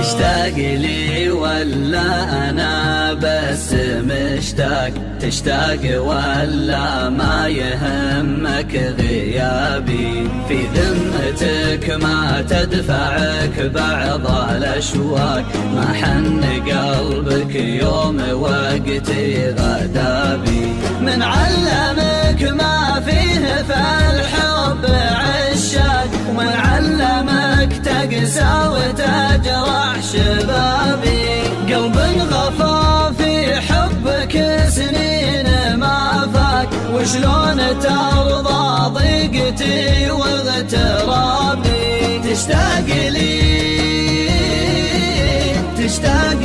تشتاق لي ولا أنا بس مشتاق؟ تشتاق ولا ما يهمك غيابي؟ في ذمتك ما تدفعك بعض الأشواق. ما حن قلبك يوم وقتي غدابي؟ من علمك اقسى وتجرح شبابي قلب غفا في حبك سنين ما فاك وشلون ترضى ضيقتي واغترابي تشتاق لي تشتاق